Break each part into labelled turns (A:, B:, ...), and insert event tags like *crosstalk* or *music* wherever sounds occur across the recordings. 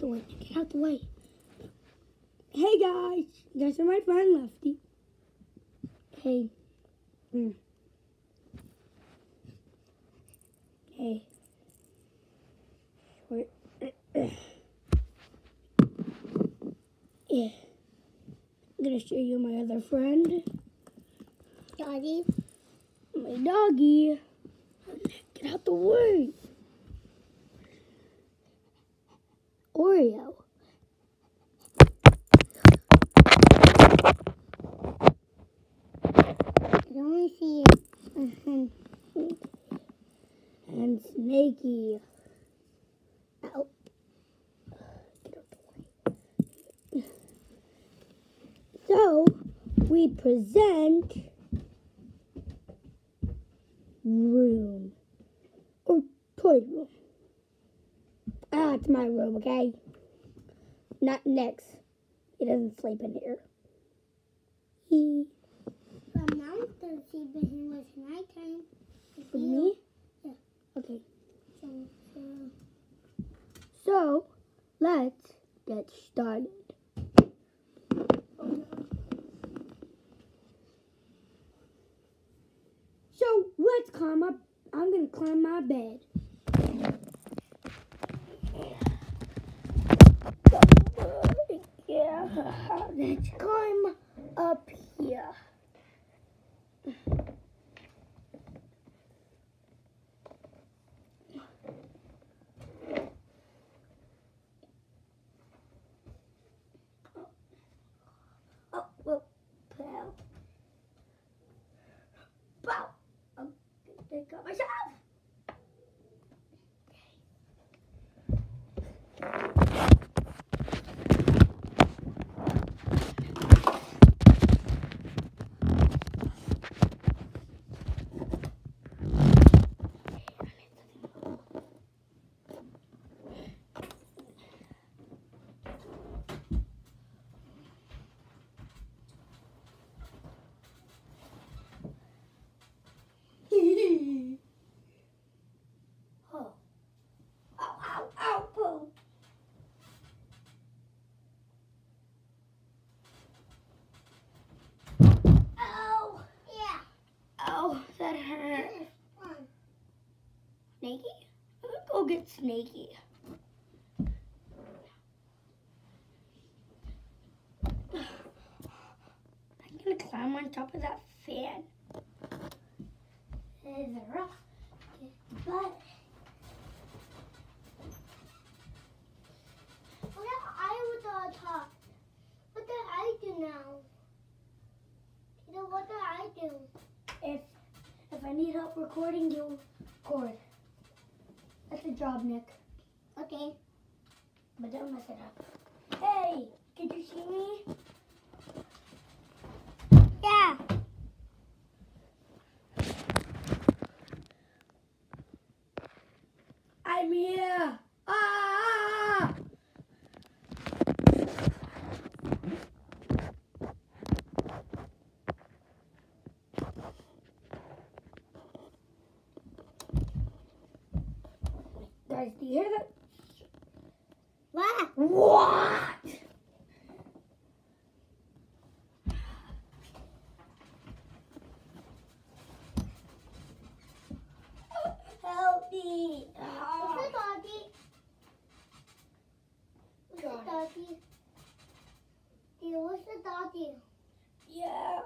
A: the way. Get out the way. Hey guys, this is my friend Lefty. Hey. Mm. Hey. Short. *clears throat* yeah. I'm gonna show you my other friend,
B: Doggy.
A: my doggy. Get out the way. Oreo.
B: I only see *laughs*
A: and Snaky. Ow. So, we present room or toy room. Ah, it's my room, okay? Not next. He doesn't sleep in here. He
B: But now the sleep in here was nighttime.
A: with me?
B: Yeah.
A: Okay.
B: So, so,
A: So, let's get started. So, let's climb up. I'm going to climb my bed. Yeah, let's climb up here. Oh, well, pow. Pow. I'm gonna take out myself. oh. Ow, ow, ow, boom. Ow.
B: yeah.
A: Ow, that hurt. Snaky? I'm gonna go get Snaky. I'm gonna climb on top of that fan.
B: There's a rock. But what if I was on top? What did I do now? You know what did I do?
A: If if I need help recording, you'll record. That's a job, Nick.
B: Okay.
A: But don't mess it up. Hey, did you see me?
B: Yeah.
A: I'm here. Ah! Guys, do you hear that?
B: What?
A: What? Help me.
B: What's the doggy? What's
A: Got
B: the doggy? Yeah, what's the doggy?
A: Yeah.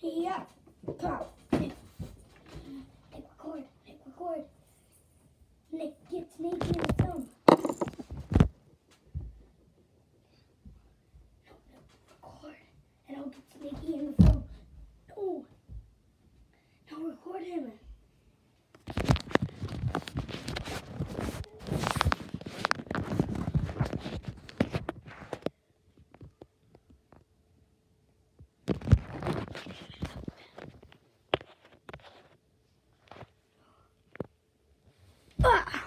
A: Yeah. Go. Nick, record. Nick, record. Nick, get Snaky in the film. No, no, record. And I'll get Snaky in the film. No. No, record him. Ah!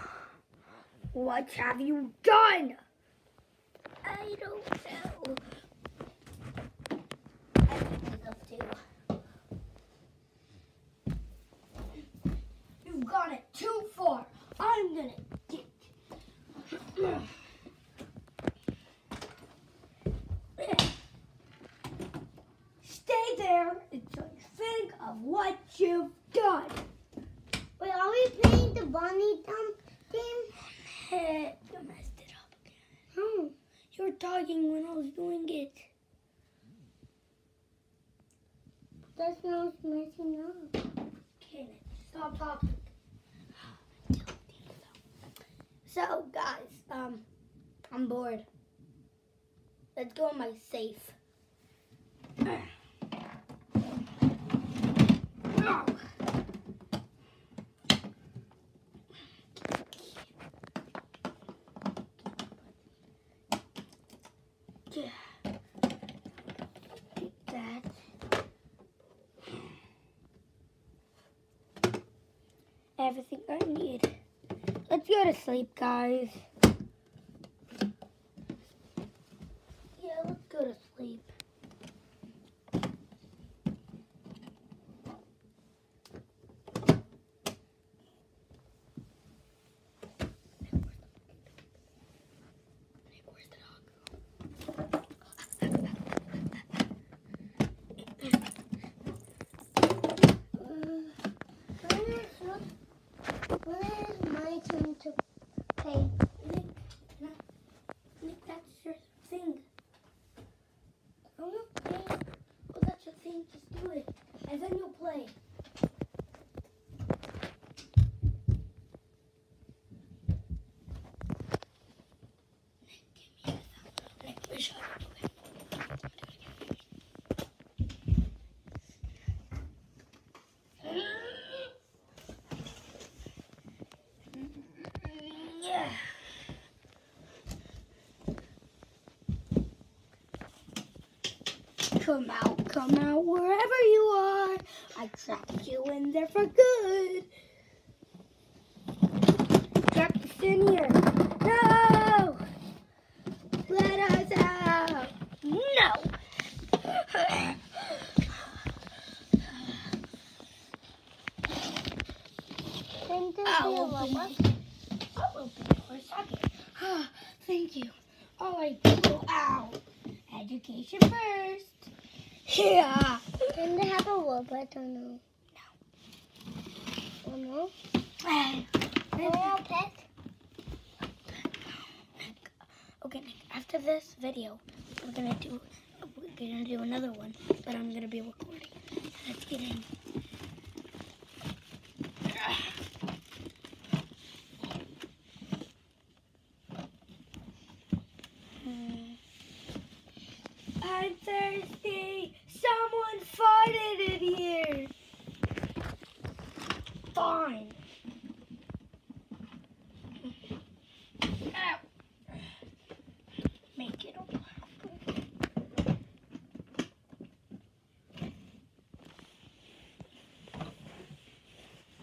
A: What have you done? I don't know. You've gone it too far. I'm gonna get *clears throat* Stay there until you think of what you've done.
B: Wait, are we playing the bunny jump game?
A: Hey, you messed it up again.
B: No.
A: You were talking when I was doing it.
B: That's not messing up.
A: Okay, stop talking. So, guys, um, I'm bored. Let's go in my safe. Oh. Yeah. Take that. Everything I need. Let's go to sleep, guys. Yeah, let's go to sleep. Where's the dog?
B: When is, your- when is my turn to play?
A: Nick, no, Nick, that's your thing.
B: I'm not playing.
A: Oh, that's your thing. Just do it, and then you'll play. Nick, give me your thumb. Nick, let me show you do it. Come out, come out, wherever you are. I trapped you in there for good. Trapped us in here. No! Let us out. No!
B: Then to
A: I'll
B: be a
A: open
B: robot.
A: it. I'll open it for a second. Ah, Thank you. All I do, ow. Education first. Yeah.
B: Can they have a robot or no? No. Oh no? *sighs* Can I have a pet?
A: Okay, Nick, after this video, we're gonna do we're gonna do another one, but I'm gonna be recording. Let's get in. Hmm. I'm thirsty. Someone farted in here. Fine. Ow. Make it all.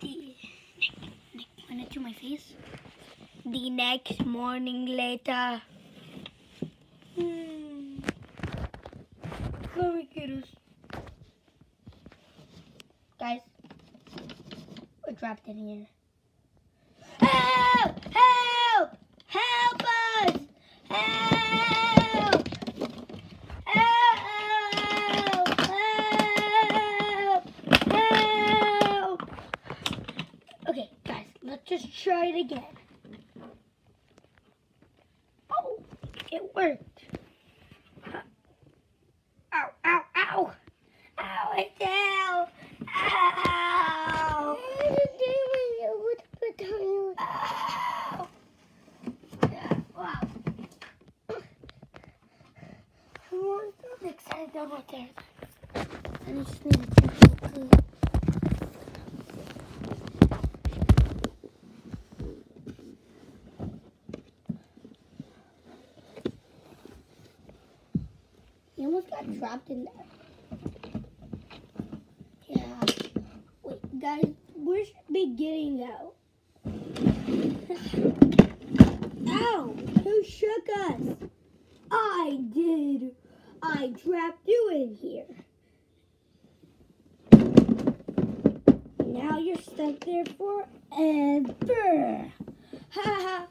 A: The Nick, Nick, point it to my face. The next morning later. Hmm. Let me get us. Guys, we're trapped in here. Help! Help! Help us! Help! Help! Help! Help! Okay, guys, let's just try it again. Oh, it worked. Uh, ow, ow, ow! Ow, it's down! Ow! Ow! Wow. Next time, down right there. I just need to You almost got trapped in there. Yeah. Wait, guys, we should be getting out. *laughs* Ow! Who shook us? I did. I trapped you in here. Now you're stuck there forever. *laughs* Ha ha.